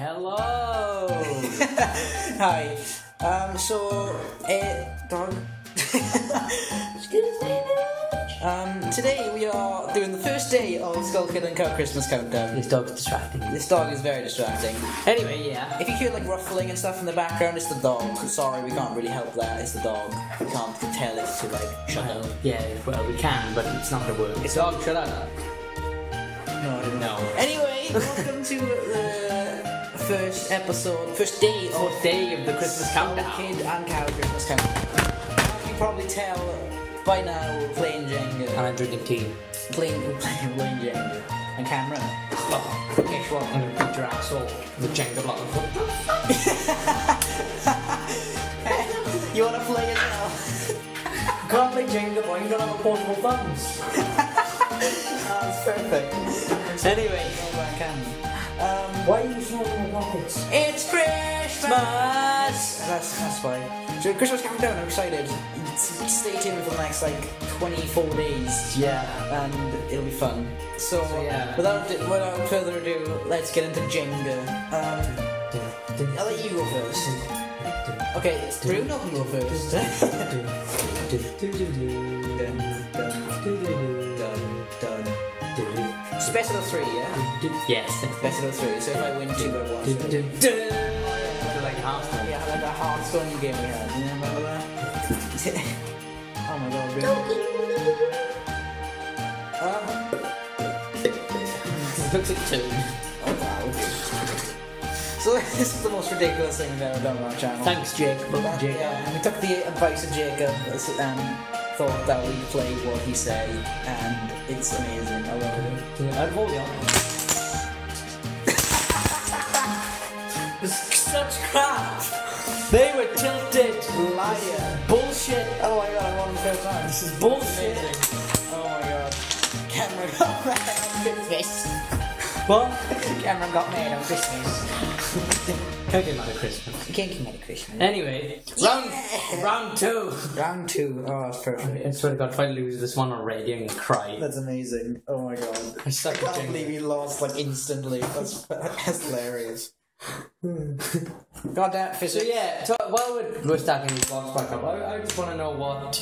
Hello. Hi. Um, so, uh, dog. um, today we are doing the first day of Skull Kid and Cow Christmas Countdown. this dog's distracting. This dog is very distracting. Anyway, yeah. If you hear like ruffling and stuff in the background, it's the dog. Sorry, we can't really help that. It's the dog. We can't tell it to like shut up. yeah, well, we can, but it's not gonna work. It's dog, shut up. No, I didn't No. Anyway, welcome to the first episode, first day of Fourth day of the Christmas countdown. Kid and Cow Christmas Countdown. You can probably tell by now we're playing Jenga. And I'm drinking tea. playing, playing, playing Jenga. And camera. Oh, guess what? I'm gonna beat your asshole with Jenga block. You wanna play it now? Can't play Jenga, boy. You don't have a portable thumbs. That's perfect. Anyway. Um, why are you throwing your pockets? it's Christmas! Mas. That's, that's why. So Christmas countdown, I'm excited. Stay tuned for the next like 24 days. Yeah. and it'll be fun. So, So, yeah. without without further ado, let's get into Jenga. Um, I'll let you go first. Okay, it's Drew not go first. best of three, yeah? Yes. Best of three. So if I win two, I won. So. Like half time. Yeah, like that Hearthstone game we had. You remember that? oh my god, really? Um, Looks like two. Oh wow. So this is the most ridiculous thing we've ever done on our channel. Thanks, Jake. That- Jake. yeah, we took the advice of Jacob and thought that we'd play what he said, and it's amazing. I love it. I'd hold you. Such crap. They were tilted. Liar. Bullshit. Oh my god, I won the first time. This is bullshit. Oh my god. Cameron got mad on Christmas. What? Cameron got mad on Christmas. Can't get mad at Christmas. You can't keep mad at Christmas. Anyway, round round two. Round two. Oh, that's perfect. I swear to God, if I lose this one already, I'm gonna cry. That's amazing. Oh my god. I suck I at can't believe Jenga. you lost like instantly. That's, that's hilarious. God damn it, So yeah, so while we're, we're stacking these blocks back up, I, I just want to know what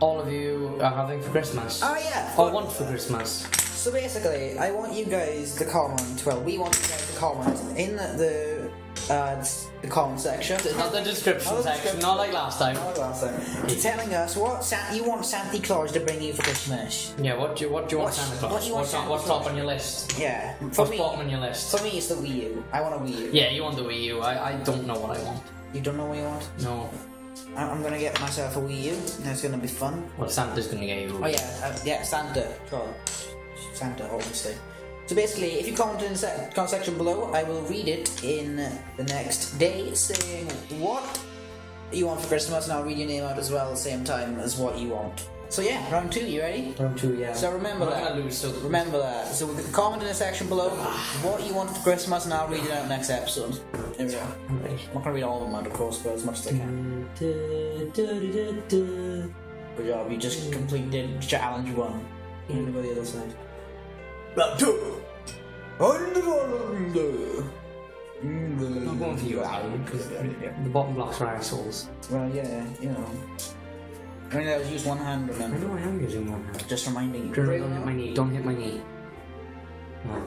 all of you are having for Christmas. Oh yeah. Or want for Christmas. So basically, I want you guys to comment. Well, we want you guys to comment in the uh, the comment section. Not the description Not the section, not like last time. Not like last time. You're telling us what Sa- you want Santa Claus to bring you for Christmas. Yeah, what do you what do you want What- Santa Claus? what do you want what's Santa what's Claus? top on your list? Yeah. For What's me, bottom on your list? for me, it's the Wii U. I want a Wii U. Yeah, you want the Wii U. I, I don't know what I want. You don't know what you want? No. I- I'm gonna get myself a Wii U. That's gonna be fun. Well, Santa's gonna get you? Oh yeah, uh, yeah, Santa. God, Santa, obviously. So basically, if you comment in the se- comment section below, I will read it in the next day, saying what you want for Christmas, and I'll read your name out as well at the same time as what you want. So yeah, round two. You ready? Round two, yeah. So remember I'm that. gonna lose. So Remember that. So comment in the section below what you want for Christmas, and I'll read it out next episode. Here we go. I'm not gonna read all of them out, of course, but as much as I can. Good job. You just completed challenge one. You need to go the other side. Round two. I'm going for you, Alan, because the bottom blocks are assholes. Well, yeah, you know. I mean, I was use one hand, I know I am using one hand. Just reminding you. Don't hit my knee. Don't hit my knee. No.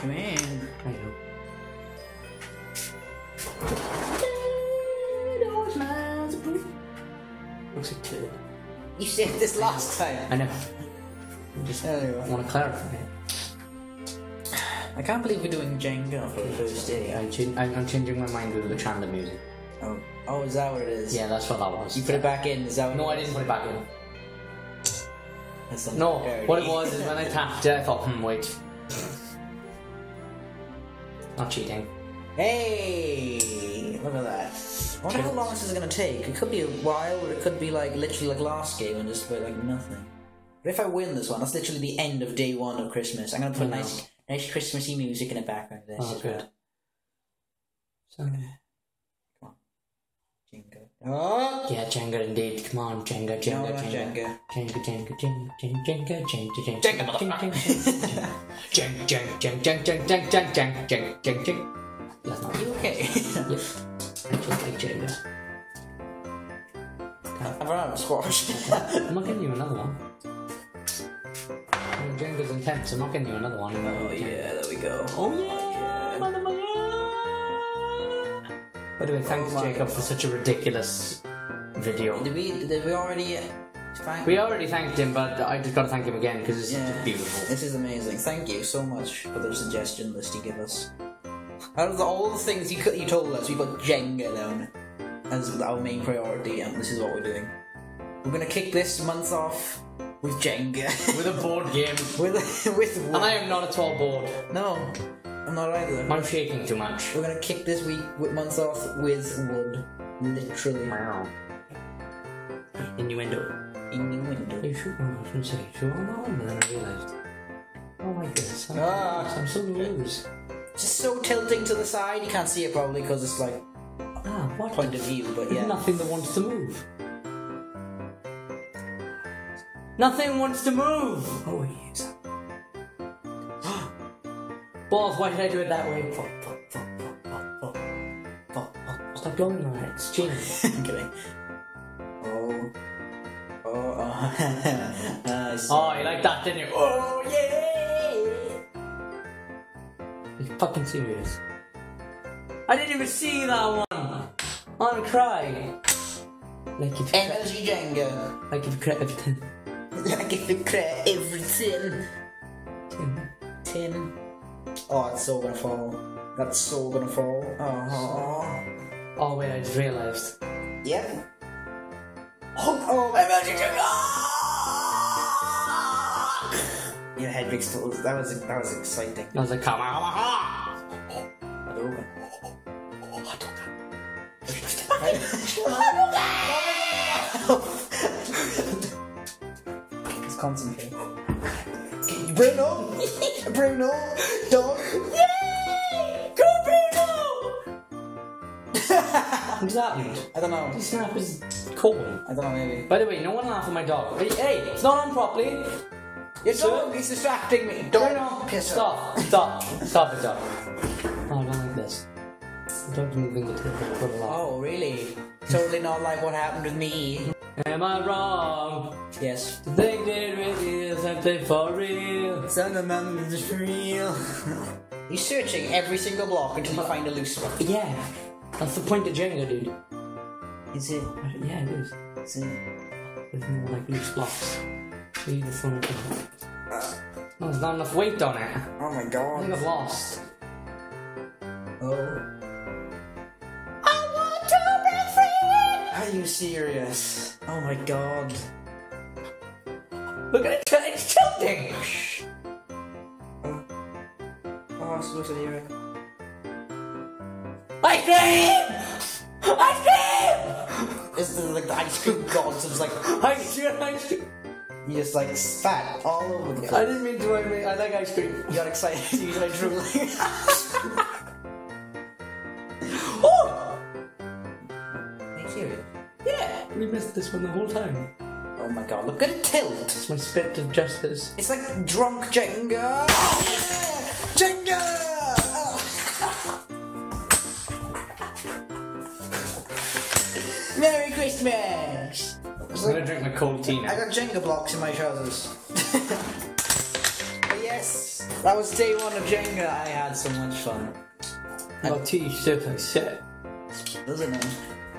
Come in. I know. Looks like two. You said this last time. I know. I just Anyway. want to clarify it. I can't believe we're doing Jenga for the first day. I chan- I'm I'm changing my mind with the Chandler music. Oh, oh, is that what it is? Yeah, that's what that was. You put it back in. Is that what? No, I didn't put it back in. That's No, dirty. what it was is when I tapped it, I thought, hmm, wait. Not cheating. Hey, look at that. I wonder how long this is gonna take. It could be a while, or it could be like literally like last game and just be like nothing. But if I win this one, that's literally the end of day one of Christmas. I'm gonna put I know. nice, nice Christmassy music in the background. This Oh, good. So, Jingle. Oh! Yeah, Jenga indeed. Come on, Jenga, Jenga, No, Jenga. Jenga. Jenga, Jenga, Jenga, Jenga, Jenga, Jenga, Jenga, Jenga, Jenga, Jeng, jeng, jeng, jeng, jeng, jeng, jeng, jeng, jeng, jeng, jeng. That's not You okay? Yep. Just like Jenga. I've run out of squash. I'm not getting you another one. Oh, Jenga's intense. I'm not getting you another one. oh yeah, there we go. Oh yeah, By the way, thanks Oh Jacob for such a ridiculous video. Did we? Did we already? Thank We already thanked him, but I just gotta thank him again because it's Yeah. beautiful. This is amazing. Thank you so much for the suggestion list you give us. Out of the, all the things you, you told us, we put Jenga down as our main priority, and this is what we're doing. We're gonna kick this month off with Jenga. With a board game. with with. And I am not at all bored. No, I'm not either. I'm shaking too much. We're gonna kick this week with months off with wood, literally. Innuendo. Innuendo. Are you? Oh, I was gonna say, that one, and then I realised. Oh my goodness. I'm, Ah. I'm so loose. Just so tilting to the side, you can't see it probably because it's like Ah, what? point of view, but yeah. nothing that wants to move. Nothing wants to move! Oh, yes. Balls, why did I do it that way? Fuck, fuck, fuck, fuck, fuck, fuck, fuck, fuck. Stop going on it, it's cheating. I'm kidding. Oh. Oh, oh. uh, Oh, you like that, didn't you? Oh, yeah! You fucking serious? I didn't even see that one! I'm crying. Like if you Energy Jenga. like if you cry everything. Like if you crack everything. Tin. Oh, it's so gonna fall. That's so gonna fall. Oh. Oh wait, I just realised. Yeah. Oh, oh, Energy Jenga! Your head exploded. That was that was exciting. I was like, come on, Hadouken. Let's concentrate. Bruno! Bruno! Don't! Yay! Go Bruno! What's happened? I don't know. He snap his corn. I don't know, maybe. By the way, no one laugh at my dog. Hey, hey, it's not on properly. Your Sir? dog is distracting me. Don't Bruno, piss stop, stop, stop it, dog. Oh, I don't like this. The dog's moving the table quite a lot. Oh, really? Totally not like what happened with me. Am I wrong? Yes. To think that really is something for real. Sentiment is real. You're searching every single block until you find a loose spot. Yeah, that's the point of Jenga, dude. Is it? Yeah, it is. Is it? There's more like loose blocks. Leave the phone open. No, there's not enough weight on it. Oh my god. I think. I've lost. Oh. Are you serious? Oh my god. Look at it, it's tilting! Oh, I'm supposed to hear it. Ice cream! Ice cream! It's the, like the ice cream gods. It was like Ice cream, ice cream. you just like spat all over the place. I didn't mean to, I, mean, I like ice cream. You got excited. You started drooling. this one the whole time. Oh my god! Look at it tilt. It's my spirit of justice. It's like drunk Jenga. Oh, yeah! Jenga. Oh. Merry Christmas. I'm gonna drink my cold tea I got Jenga blocks in my trousers. yes, that was day one of Jenga. I had so much fun. Oh, tea tastes like shit. Doesn't it?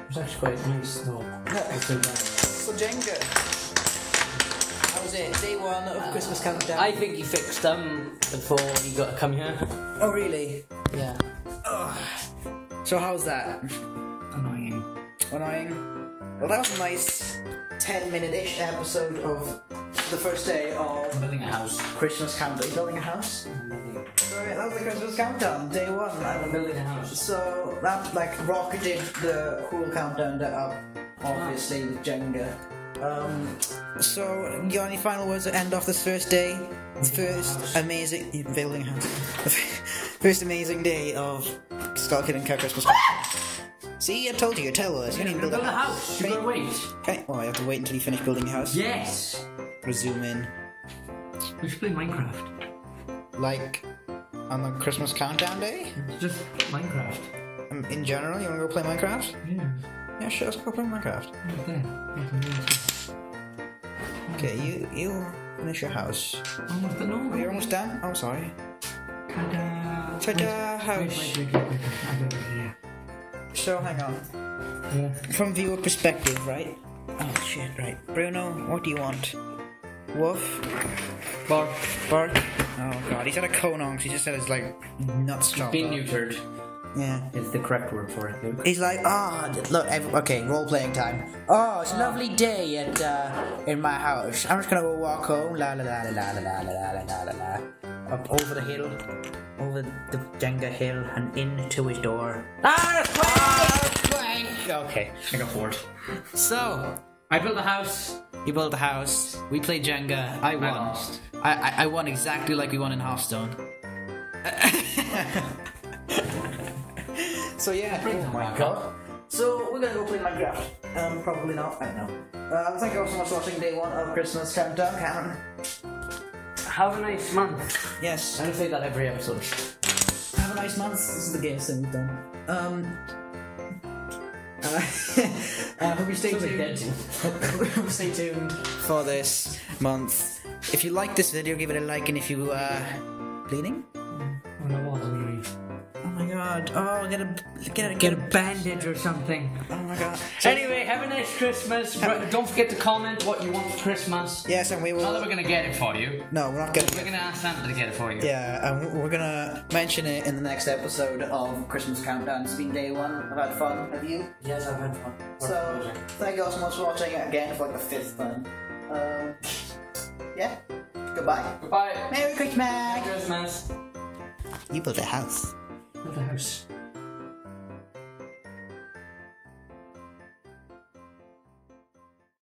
It's actually quite nice though. It's not bad. So Jenga. That was it. Day one of Christmas countdown. I think he fixed them before he got to come here. oh really? Yeah. So how's that? Annoying. Annoying. Well, that was a nice 10 minute ish episode of the first day of Building a house. Christmas countdown. Building a house? So yeah, that was the Christmas countdown, day one. I'm building a house. So that like rocketed the cool countdown that up, obviously with Jenga. Um, so you got any final words to end off this first day? First amazing building house. First amazing day of Skull Kid and Cat Christmas. countdown. See, I told you, tell us. You need to Build build a house. You Okay. gotta wait. Okay, well, I have to wait until you finish building your house. Yes. Zoom in. We should play Minecraft. Like, on the Christmas countdown day? Just Minecraft. Um, in general, you wanna go play Minecraft? Yeah. Yeah, sure, let's go play Minecraft. There. Okay, you you finish your house. Almost no. You're almost done? Oh, sorry. Ta-da. Ta-da, house. wait, wait, wait. So, hang on. Yeah. From viewer perspective, right? Oh, shit, right. Bruno, what do you want? Woof? Bark. Bark? Oh, God, he's had a conon 'cause he just said it's like nuts chopped Being neutered Yeah. is the correct word for it, Luke. He's like, ah, look, ev- okay, role playing time. Oh, it's a lovely day at uh, in my house. I'm just gonna go walk home. La la la la la la la la la la la la. Up over the hill, over the Jenga hill, and into his door. Ah, swank! Okay. I got bored. So I built a house. you built a house. We played Jenga. I won. lost. I, I I won exactly like we won in Hearthstone. so yeah. Oh my god. So we're gonna go play Minecraft. Um, probably not. I don't know. Um, thank you all so much for watching day one of Christmas Countdown, Cameron. Have a nice month. Yes. I'm gonna say that every episode. Have a nice month. This is the game thing we've done. Um. Uh, uh, hope you stay tuned. Hope stay tuned for this month. If you like this video, give it a like, and if you uh, bleeding. God! Oh, get a get a Get a bandage or something. Oh my god! Anyway, have a nice Christmas. Don't forget to comment what you want for Christmas. Yes, and we will. Not that we're gonna get it for you. No, we're not gonna. We're gonna ask Santa to get it for you. Yeah, and we're gonna mention it in the next episode of Christmas Countdown. It's been day one. I've had fun. Have you? Yes, I've had fun. So, thank you all so much for watching it again for like the fifth time. Um, yeah. Goodbye. Goodbye. Merry Christmas. Christmas. You built a house of the house.